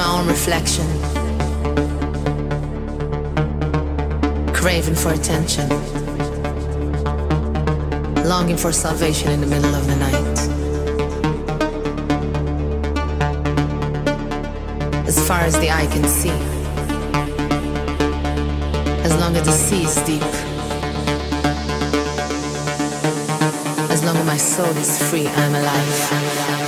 my own reflection, craving for attention, longing for salvation in the middle of the night. As far as the eye can see, as long as the sea is deep, as long as my soul is free, I'm alive.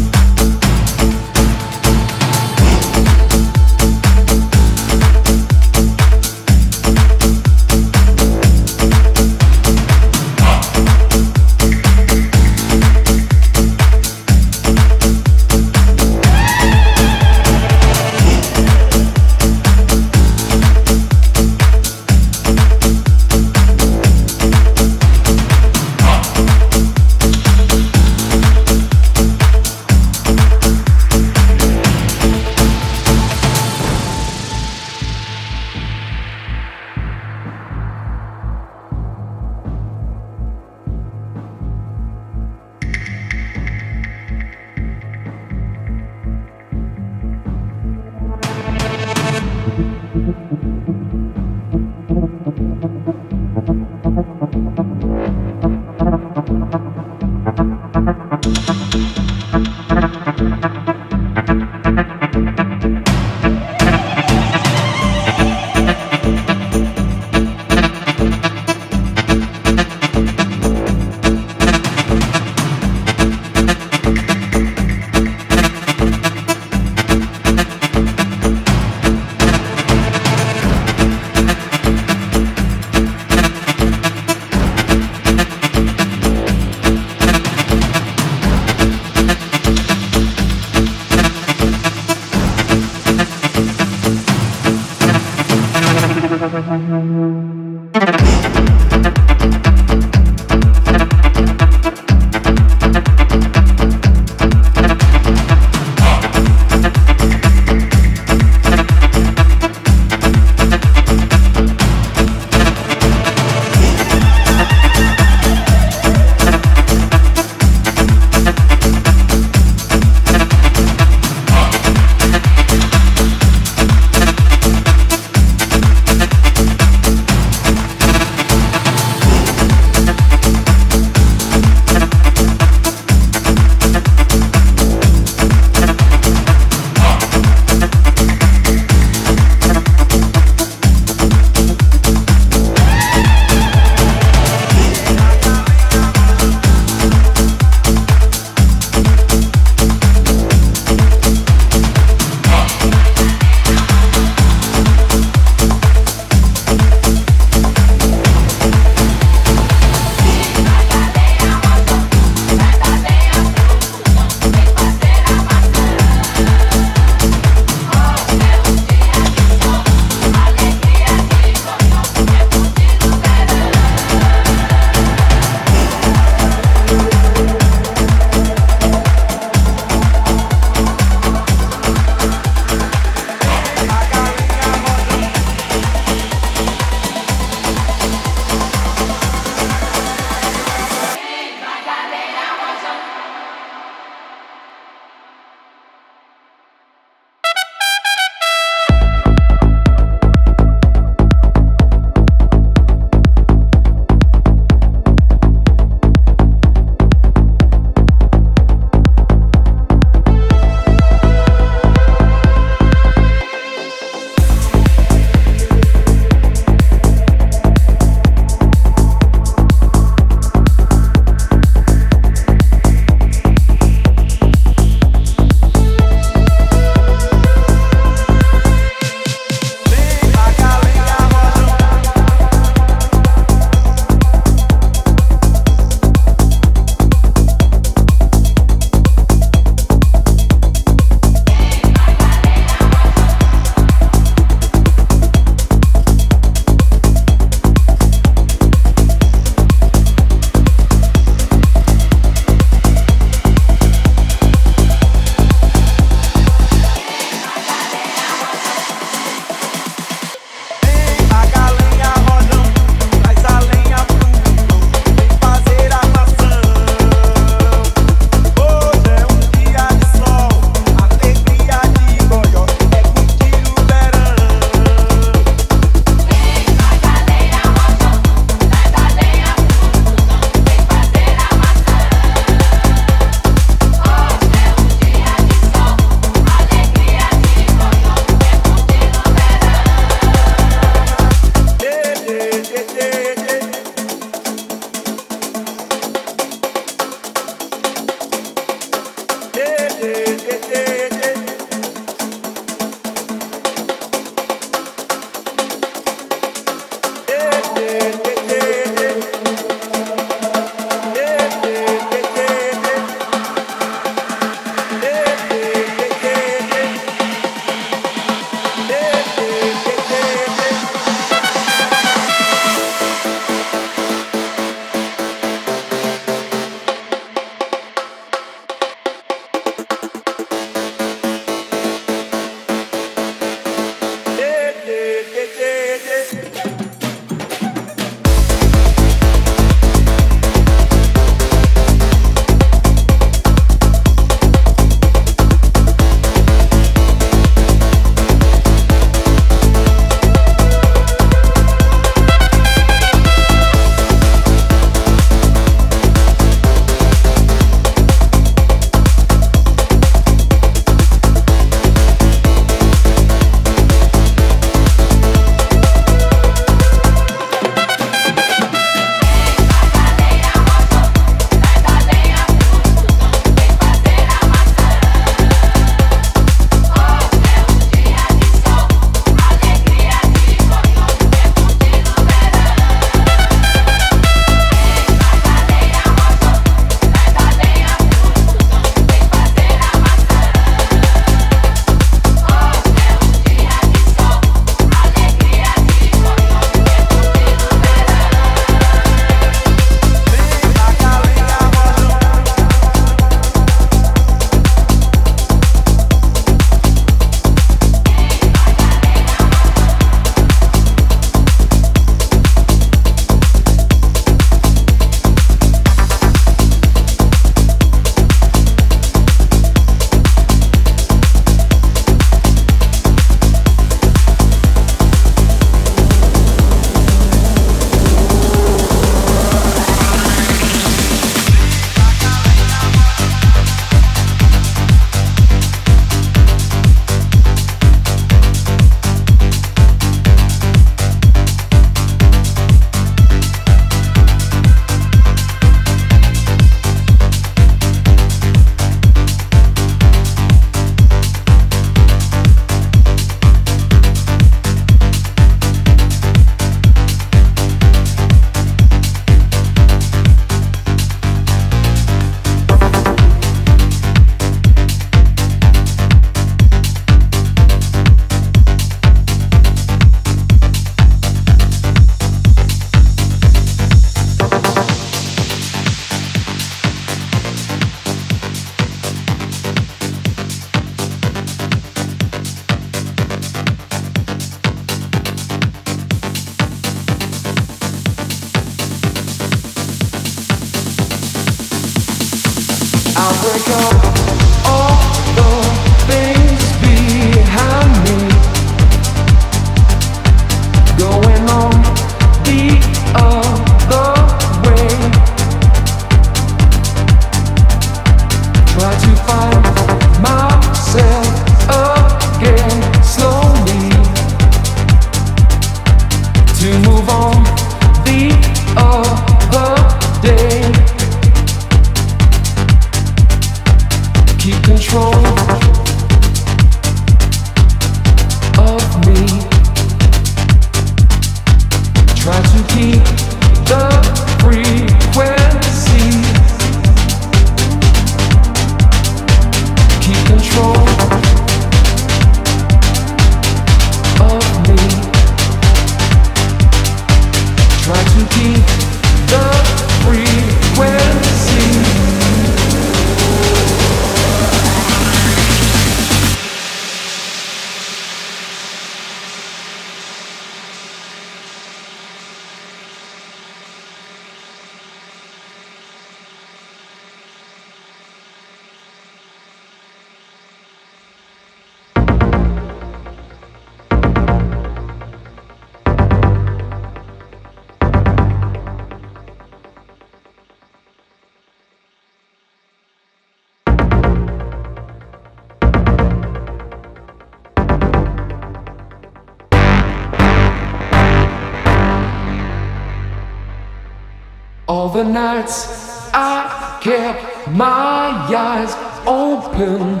Nights I kept my eyes open.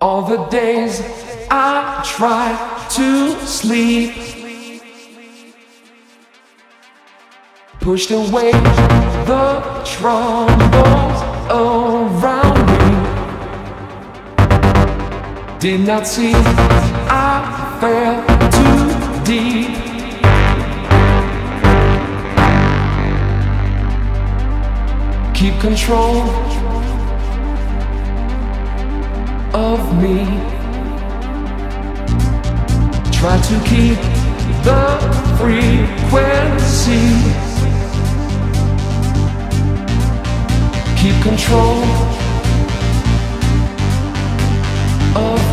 All the days I tried to sleep. Pushed away the troubles around me. Did not see I fell too deep. Keep control of me. Try to keep the frequency. Keep control of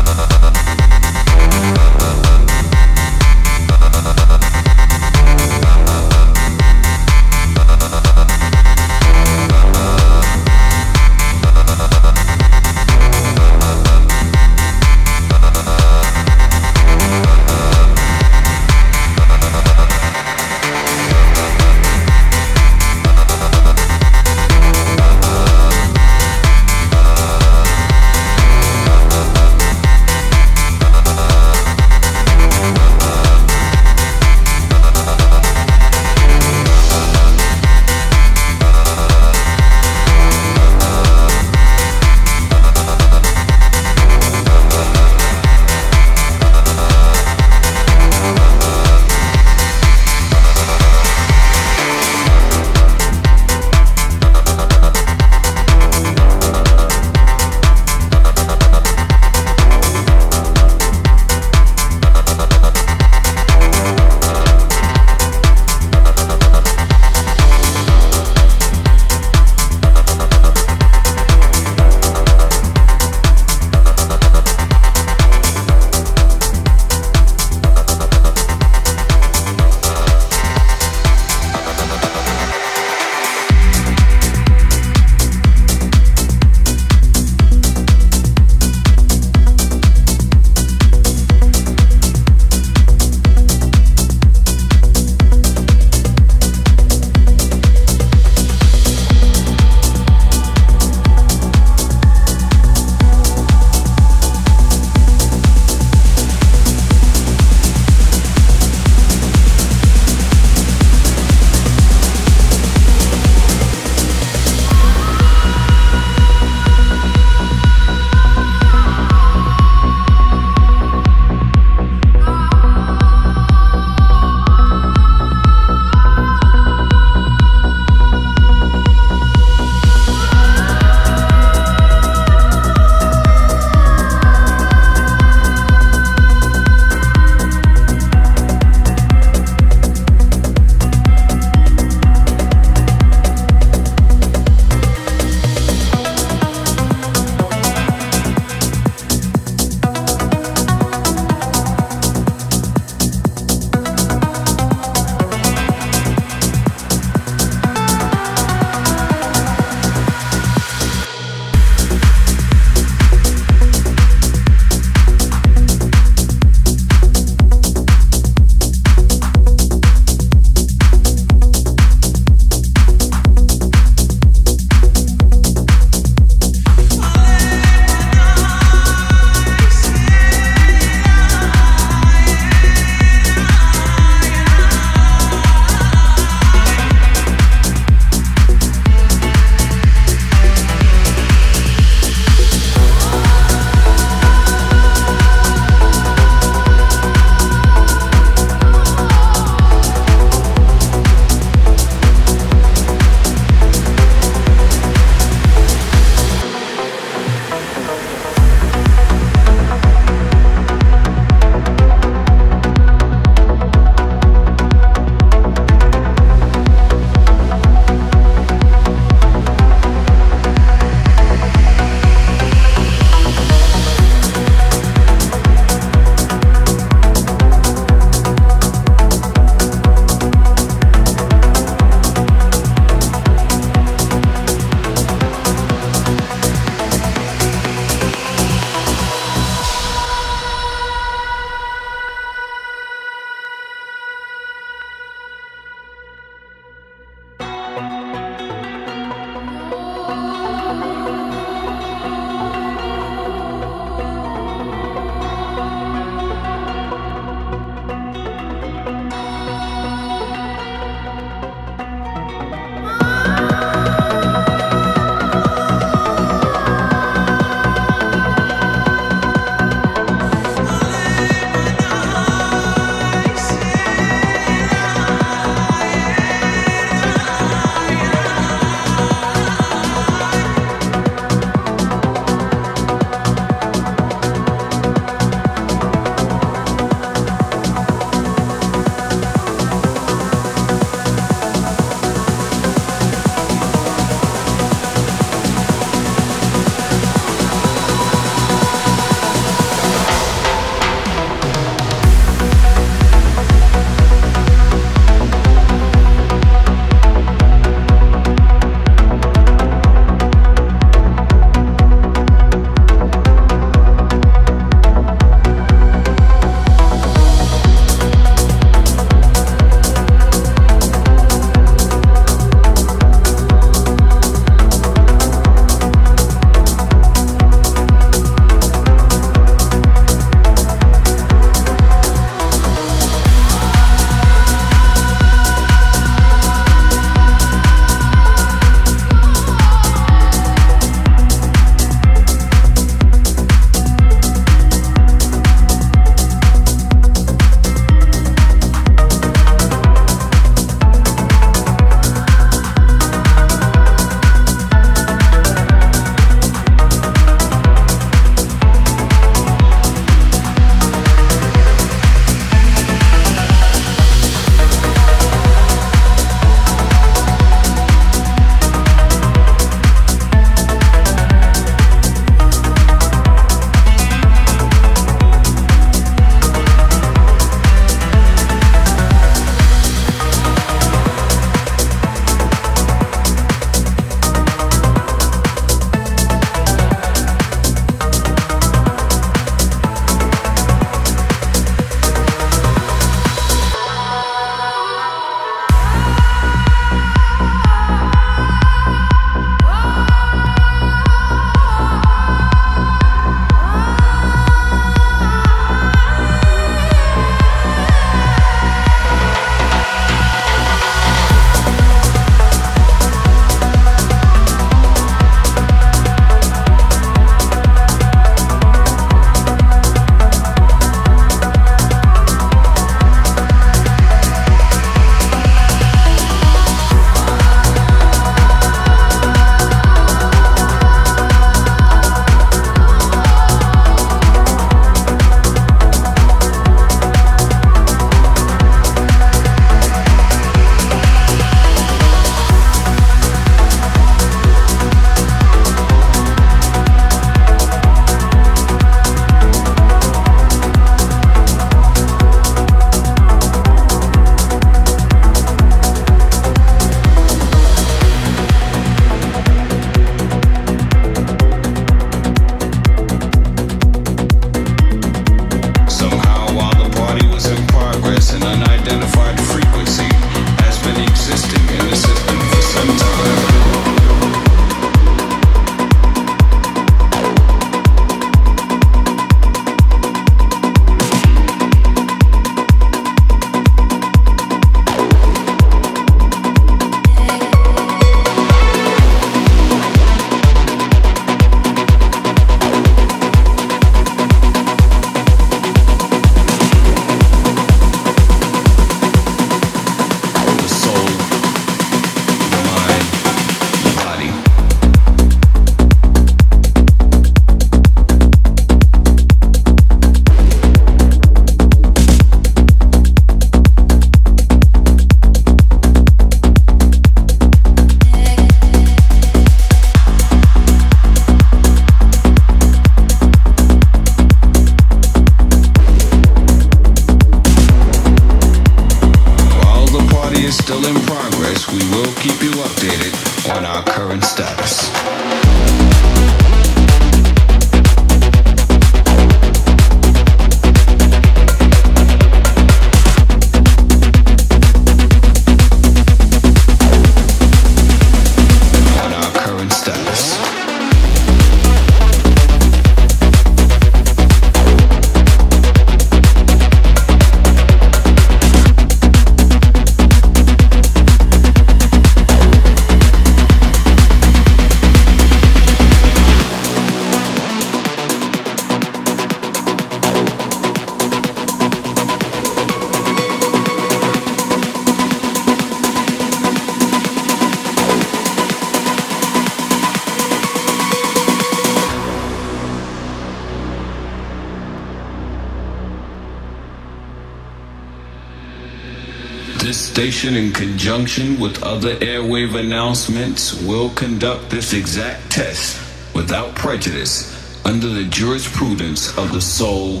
station, in conjunction with other airwave announcements, will conduct this exact test without prejudice under the jurisprudence of the soul,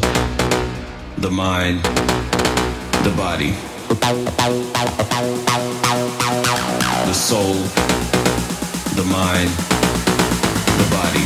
the mind, the body. The soul, the mind, the body.